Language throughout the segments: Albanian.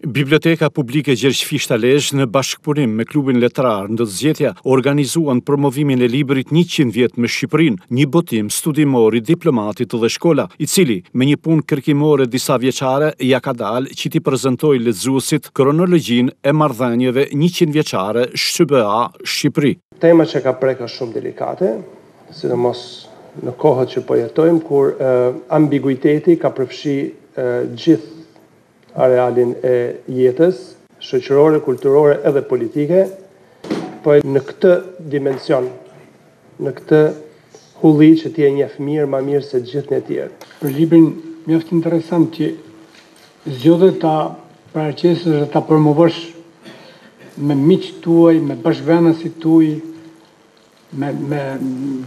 Biblioteka Publike Gjergj Fishta Lezhë në bashkëpunim me klubin letrar Ndoc Gjetja organizuan promovimin e librit 100 vjet me Shqipërinë, një botim studimor i diplomatit Llesh Kola, i cili me një punë kërkimore disa vjeçare ia ka dalë që t'i prezantojë lexuesit kronologjinë e marrëdhënieve njëqind vjeçare SHBA-Shqipëri. Tema që ka prekë është shumë delikate. sidomos në kohët që po jetojmë, kur ambiguiteti ka përfshi gjithë arealin e jetës, shoqërore, kulturore edhe politike, po në këtë dimension, në këtë hulli që ti e njeh mirë, ma mirë se gjithë ne tjerë. Për librin mjaft interesant që zgjodhe ta paraqesësh dhe ta promovosh me miqtë tuaj, me bashkëvenasit tuj, me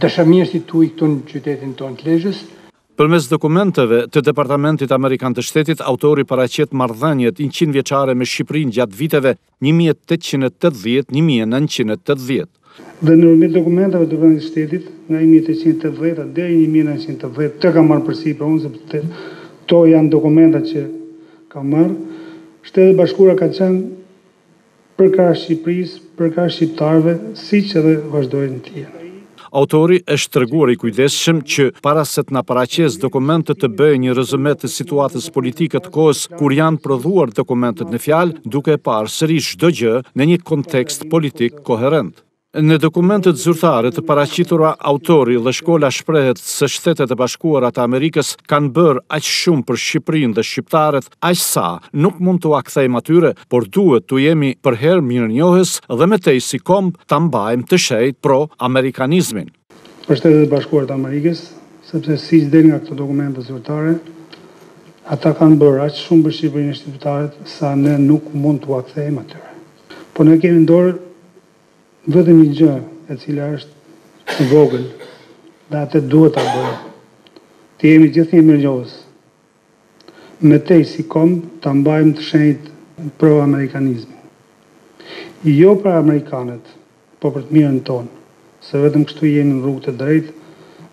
dashamirësit tuj këtu në qytetin tonë të Lezhës. Përmes dokumenteve të Departamentit Amerikan të Shtetit, autori paraqet marrëdhëniet njëqind vjeçare me Shqipërinë gjatë viteve një mijë e tetëqind e tetëdhjetë, një mijë e nëntëqind e tetëdhjetë. Dhe nëpërmjet dokumentave të Departamentit të Shtetit, nga një mijë e tetëqind e tetëdhjetë deri një mijë e nëntëqind e tetëdhjetë, të kam marrë përsipër unë, sepse këto janë dokumentat që kam marrë, Shtetet e Bashkuara kanë qenë Përkrah Shqipërisë, përkrah shqiptarëve, siç edhe vazhdojnë të jenë. Autori është treguar i kujdesshëm që, para se të na paraqesë dokumentet të bëjë një rezyme të situatës politike të kohës kur janë prodhuar dokumentet në fjalë, duke e parë sërish çdo gjë në një kontekst politik koherent. Në dokumentet zyrtare të paraqitura autori Llesh Kola shprehet se Shtetet e Bashkuara të Amerikës kanë bërë aq shumë për Shqipërinë dhe shqiptarët aq sa nuk mund t'ua kthejmë atyre, por duhet t'u jemi përherë mirënjohës dhe më tej si komb ta mbajmë të shejtë pro amerikanizmin. Për Shtetet e Bashkuara të Amerikës, sepse siç del nga këto dokumente zyrtare, ata kanë bërë aq shumë për Shqipërinë e shqiptarët sa ne nuk mund t'ua kthejmë atyre. Po ne kemi në dorë Vetëm një gjë e cila është e vogël dhe atë duhet ta bëjmë. Të jemi gjithnjë mirënjohës. Më tej si komb ta mbajmë të shenjtë pro-amerikanizmin. Jo për amerikanët, por për të mirën tonë, se vetëm kështu jemi në rrugë të drejtë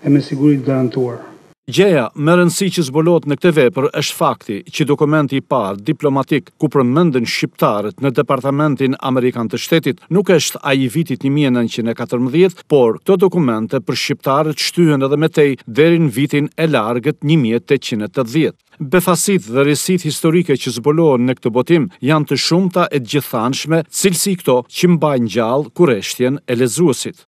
e me siguri të garantuar. Gjëja me rëndësi që zbulohet në këtë vepër është fakti që dokumenti i parë diplomatik ku përmenden shqiptarët në Departamentin Amerikan të Shtetit nuk është ai i vitit një mijë e nëntëqind e katërmbëdhjetë, por këto dokumente për shqiptarët shtyhen edhe më tej deri në vitin e largët një mijë e tetëqind e tetëdhjetë. Befasitë dhe risitë historike që zbulohen në këtë botim janë të shumta e të gjithanshme, cilësi këto që mbajnë gjallë kureshtjen e lexuesit.